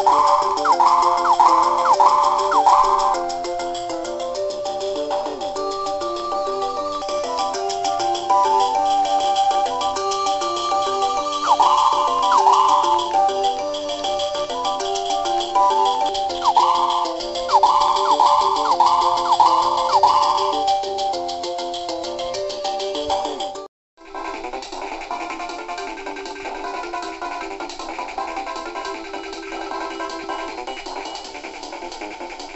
Thank you. Gracias.